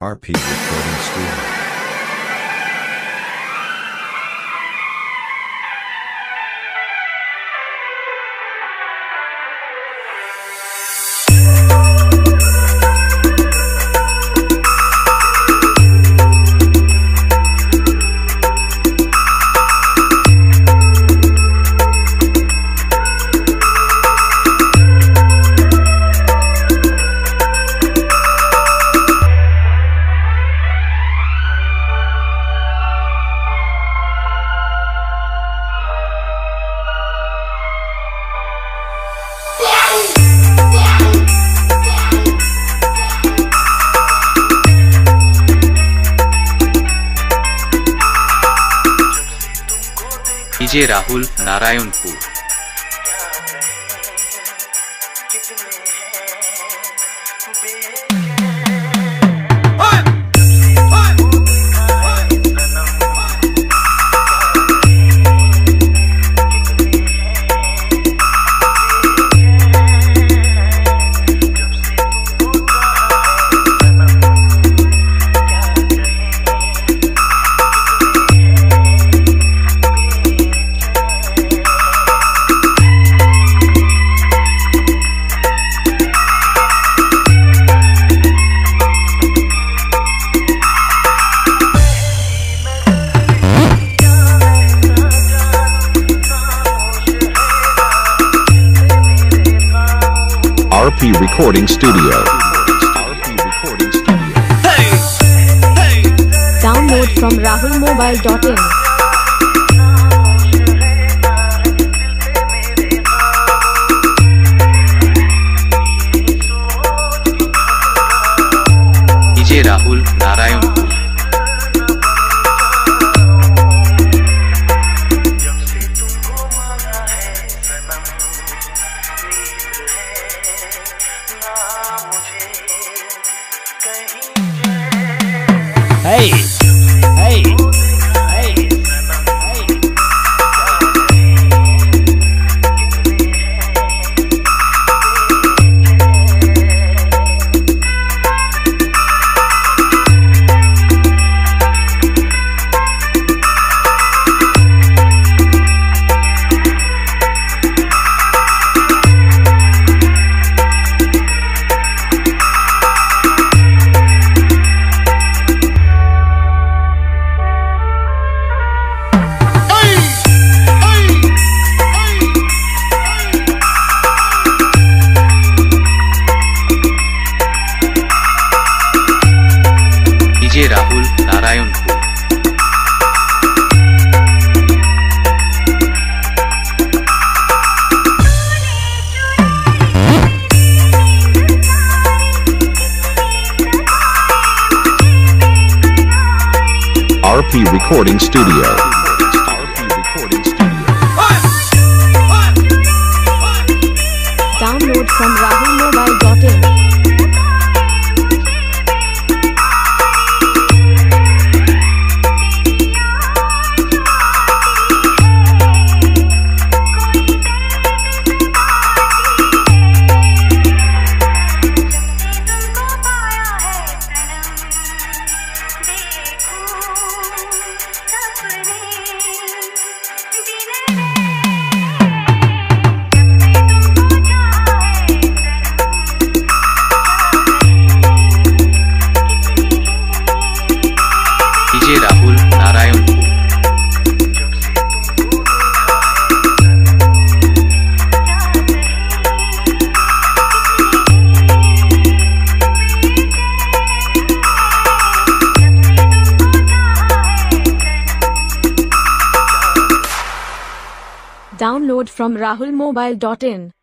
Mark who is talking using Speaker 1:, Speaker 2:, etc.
Speaker 1: RP Recording Studio.
Speaker 2: DJ Rahul Narayanpur.
Speaker 3: RP Recording Studio. RP Recording Studio.
Speaker 4: Download from rahulmobile.in.
Speaker 3: RP Recording Studio.
Speaker 4: Download from rahulmobile.in. Download from rahulmobile.in.